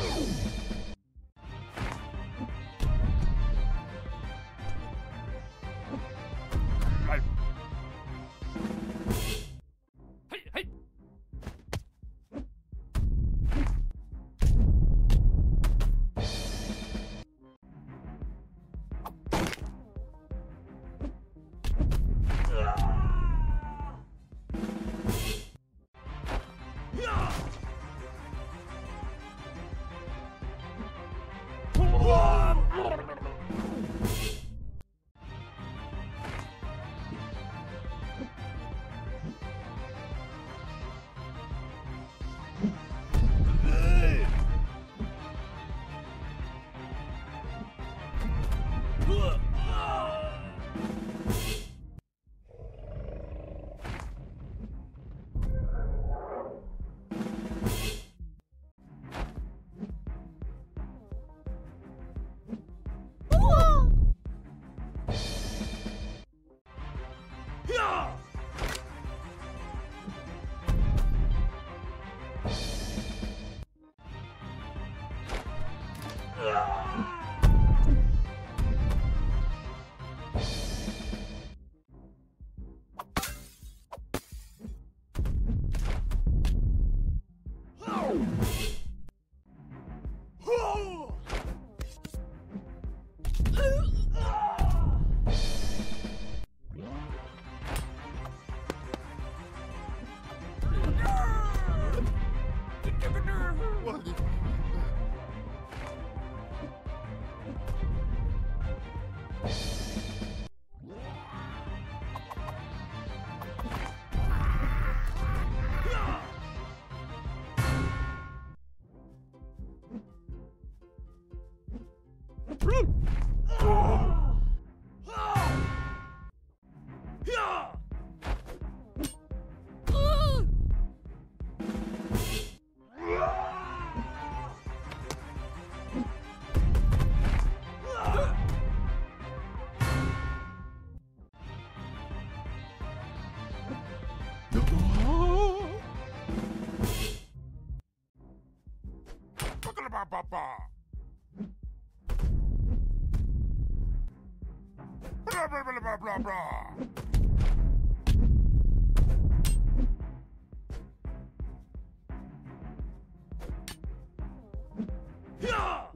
you ba ba ba. Blah blah blah blah blah blah. Yeah!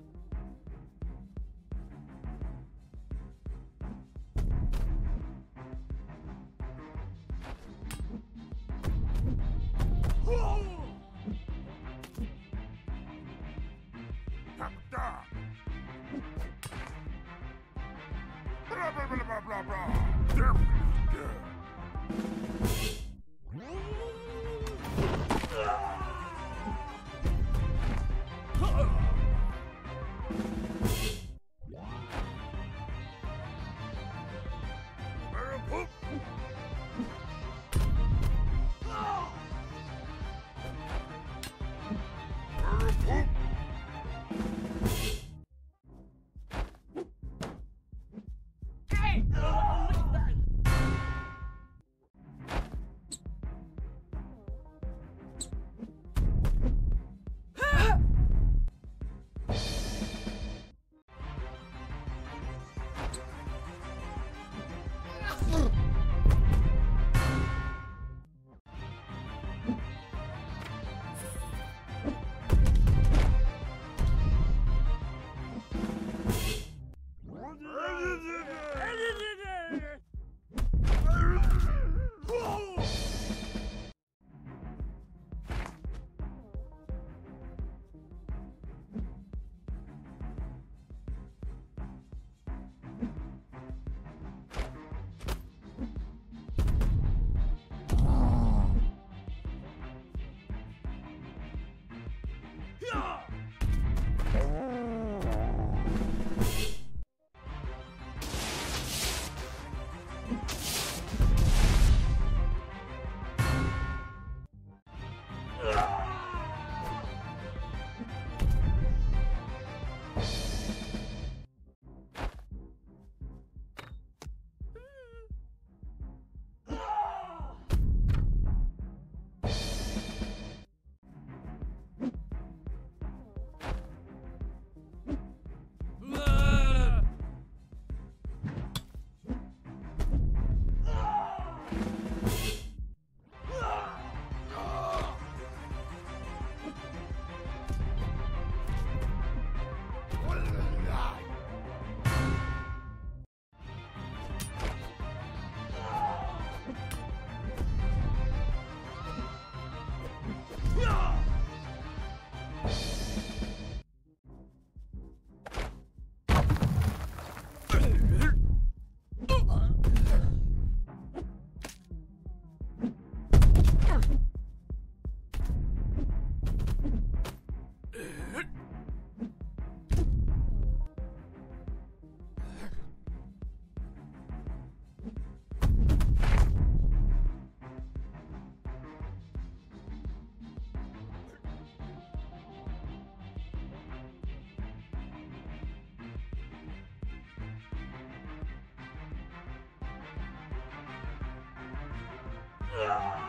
오,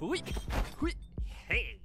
Oui. Oui. Hey.